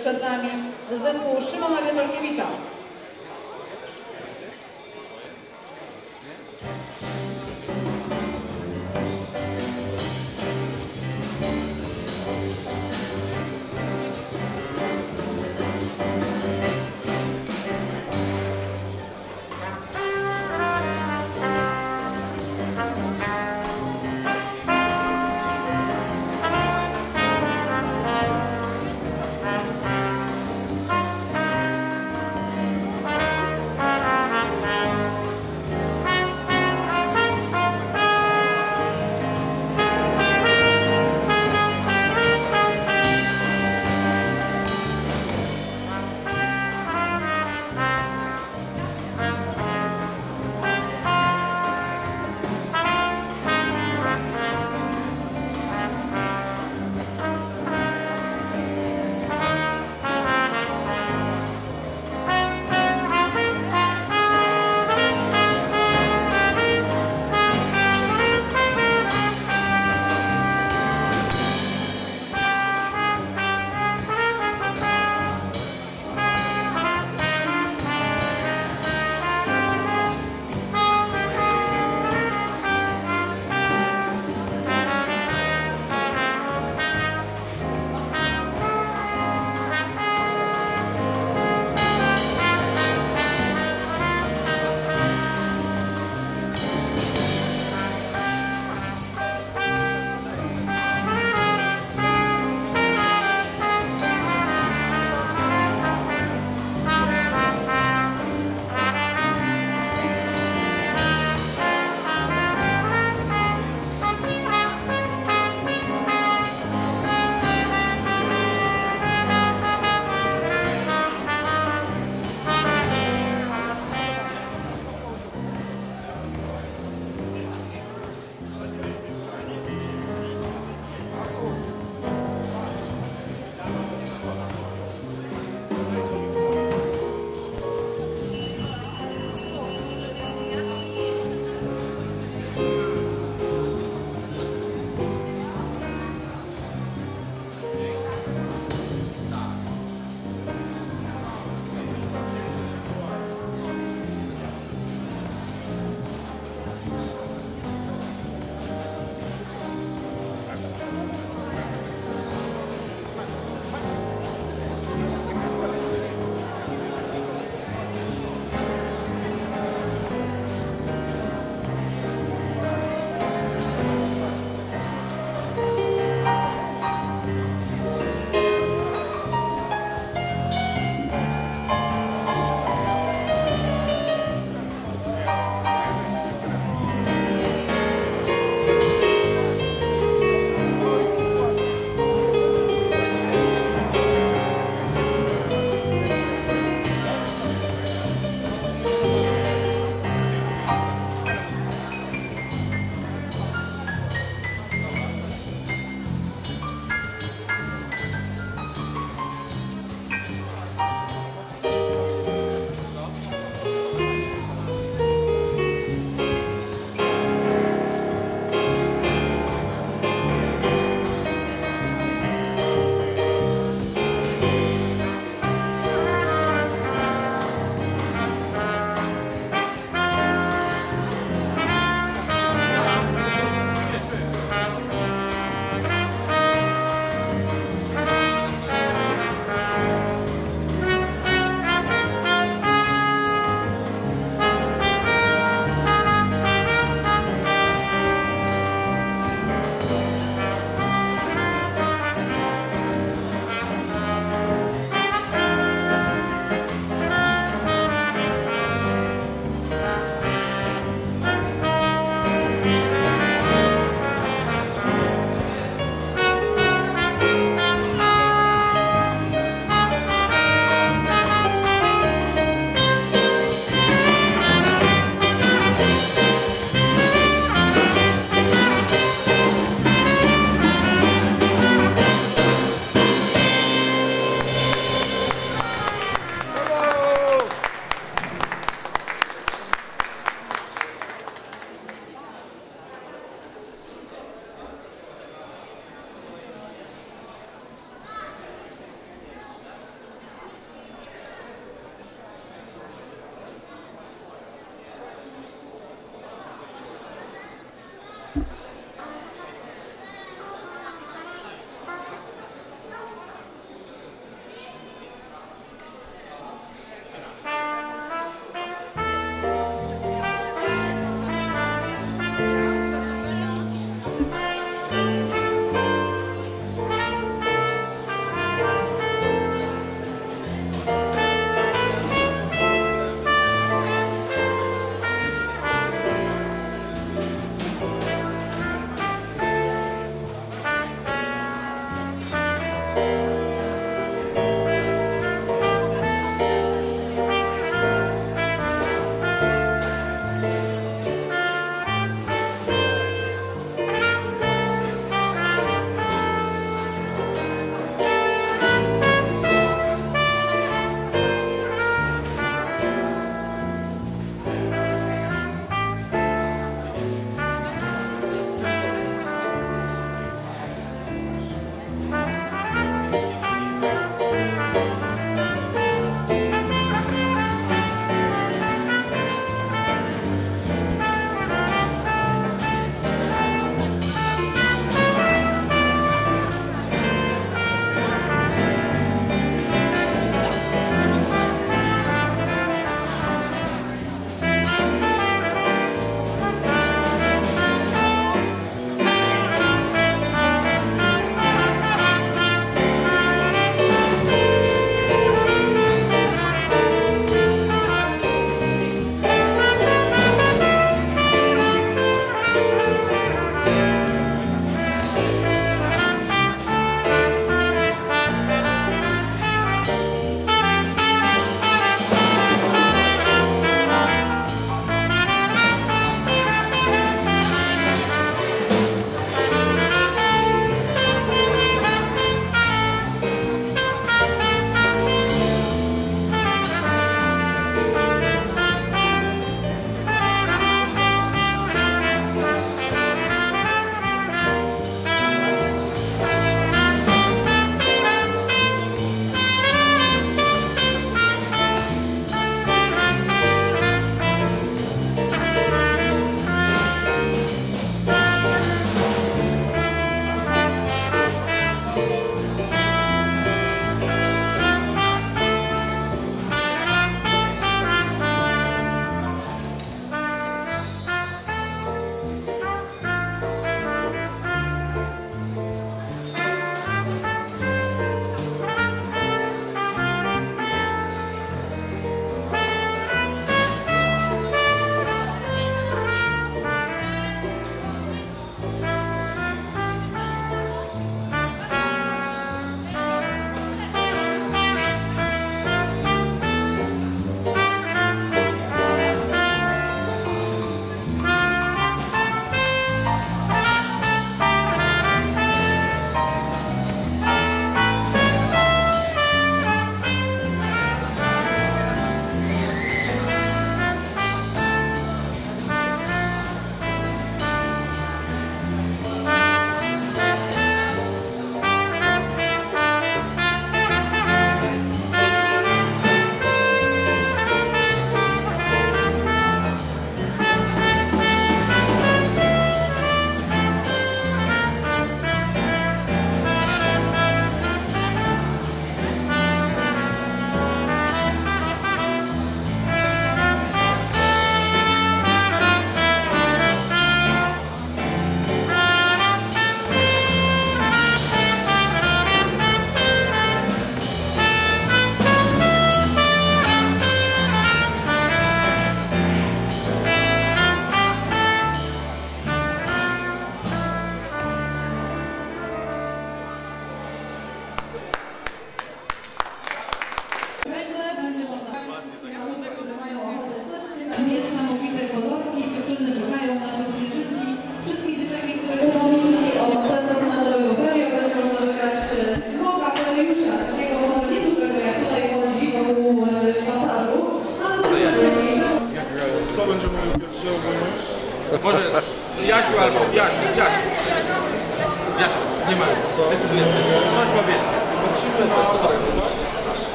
przed nami zespół Szymona Wieczorkiewicza.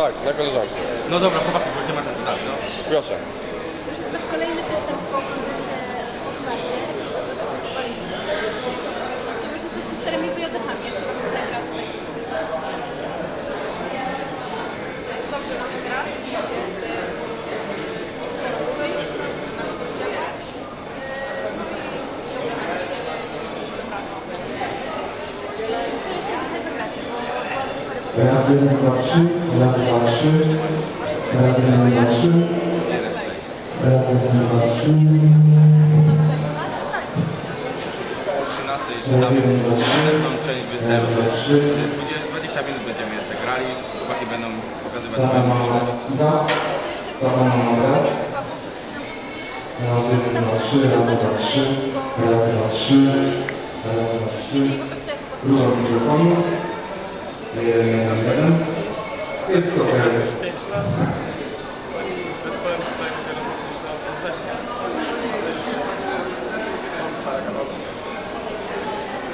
Tak? Tak, na koleżankę. No dobra, chłopaki, bo już nie ma czasu dalej, no. Proszę. To już jest wasz kolejny występ po koncercie w. Już jesteście starymi wyjadaczami, jak się Raz, jeden, dwa, trzy, raz, dwa, trzy, raz, jeden, dwa, trzy, raz, jeden, dwa, trzy, O 13 jeszcze damy następną część występu. 20 minut będziemy jeszcze grali. Chłopaki będą pokazywać swoją możliwość. Mama brat, raz, jeden, dwa, trzy, raz, dwa, trzy, raz, dwa, trzy, raz, dwa, trzy, różą mikrofonu, jeden, jeden, jeden, jest to zespołem tutaj dopiero zaczęliśmy od września.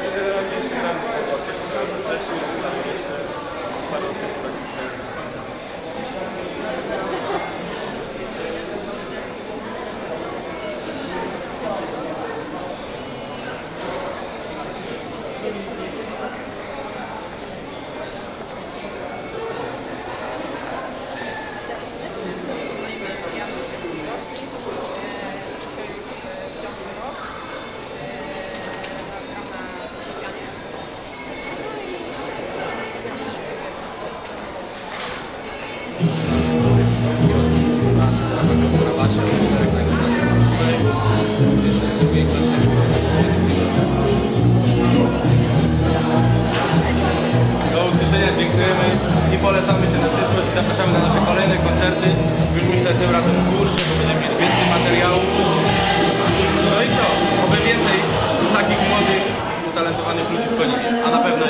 Generalnie jeszcze gramy w od września, zostało jeszcze. Do usłyszenia, dziękujemy i polecamy się na przyszłość. Zapraszamy na nasze kolejne koncerty. Już myślę tym razem dłuższe, bo będziemy mieli więcej materiału. No i co? Oby więcej takich młodych, utalentowanych ludzi w Koninie. A na pewno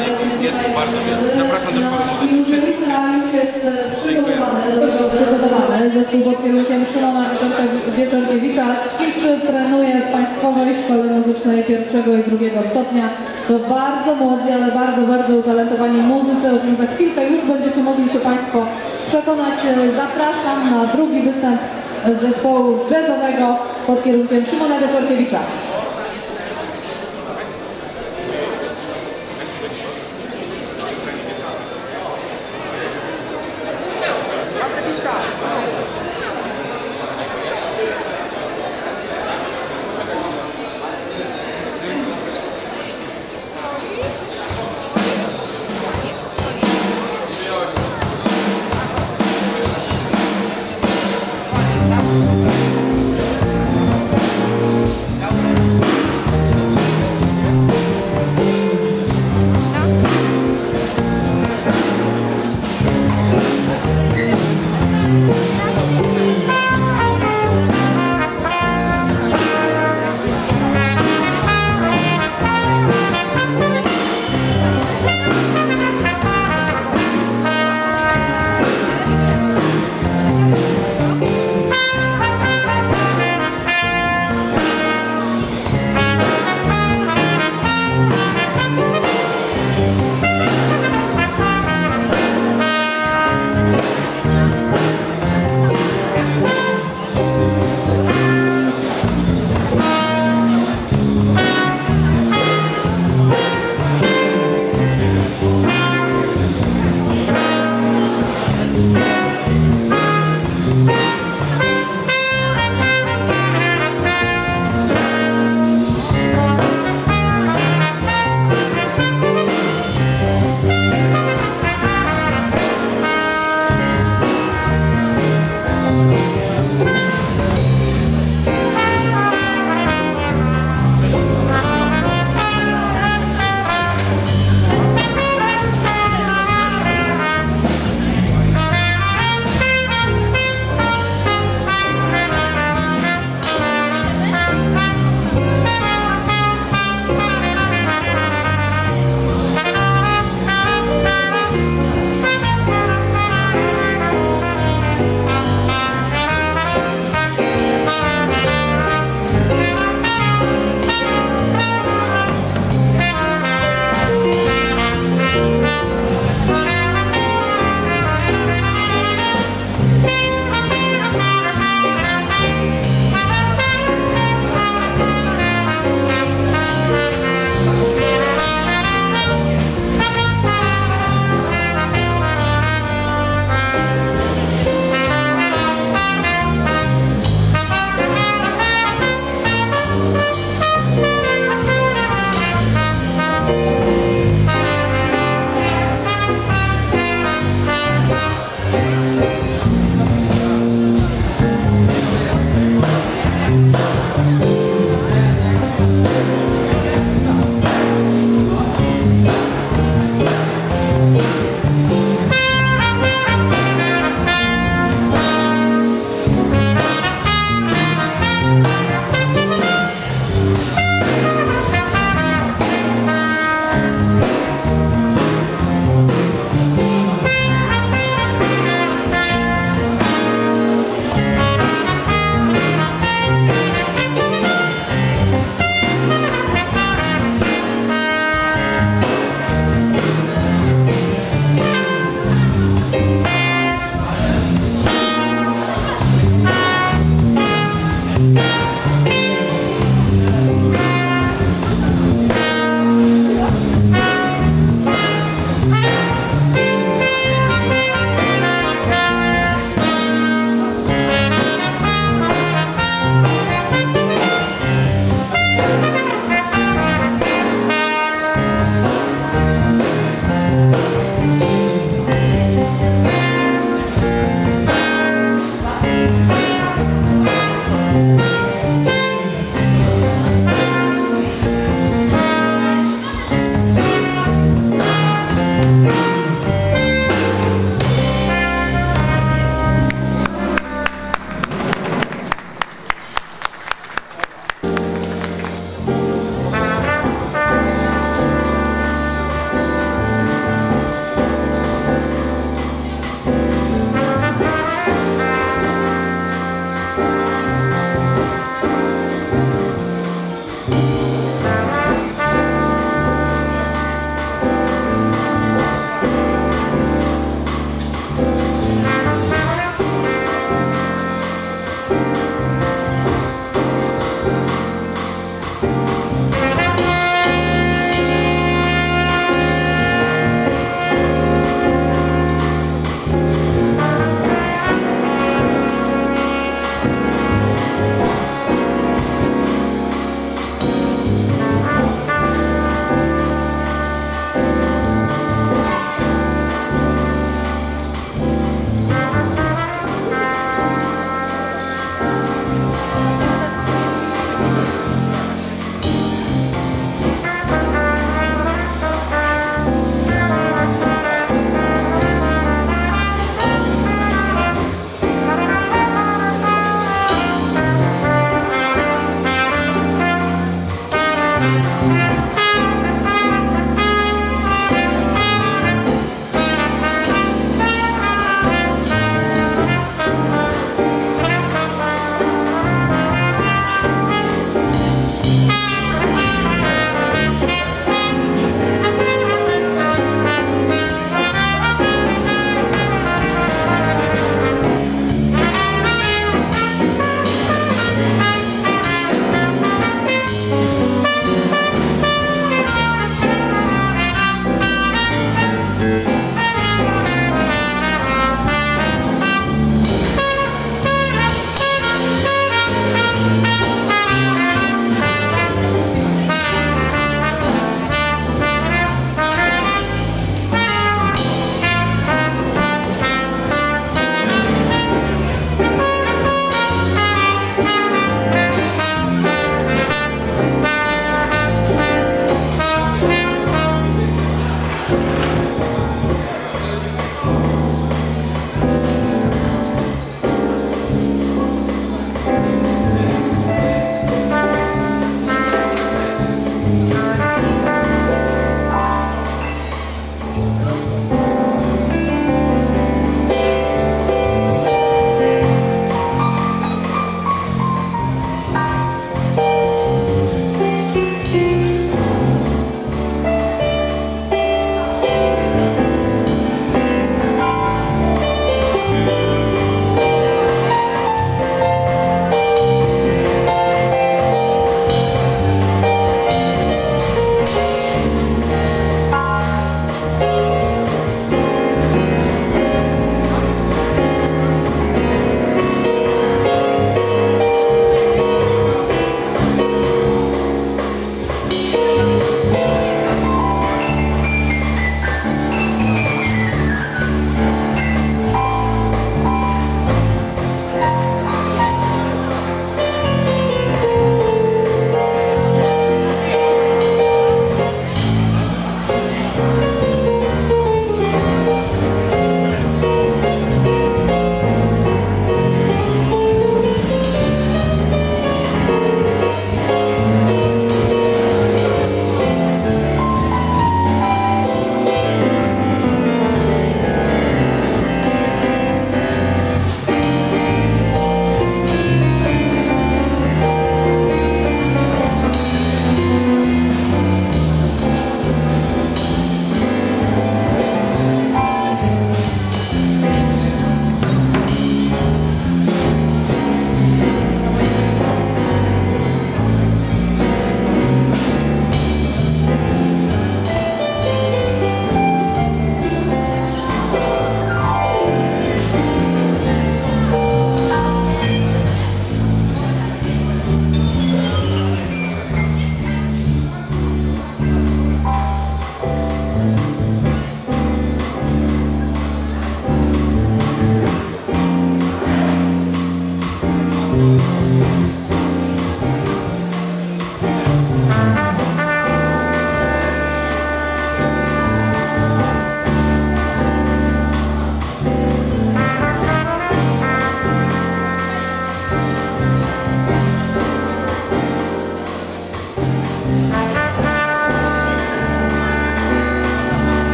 jest ich bardzo wiele. Zapraszam do szkoły muzycznej wszystkich. Przygotowany. Zespół pod kierunkiem Szymona Wieczorkiewicza ćwiczy, trenuje w Państwowej Szkole Muzycznej pierwszego i drugiego stopnia. To bardzo młodzi, ale bardzo, bardzo utalentowani muzycy, o czym za chwilkę już będziecie mogli się Państwo przekonać. Zapraszam na drugi występ zespołu jazzowego pod kierunkiem Szymona Wieczorkiewicza.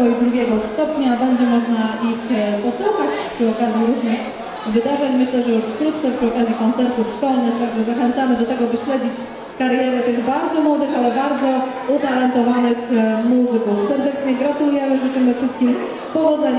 Pierwszego i drugiego stopnia. Będzie można ich e, posłuchać przy okazji różnych wydarzeń. Myślę, że już wkrótce przy okazji koncertów szkolnych. Także zachęcamy do tego, by śledzić karierę tych bardzo młodych, ale bardzo utalentowanych e, muzyków. Serdecznie gratulujemy, życzymy wszystkim powodzenia.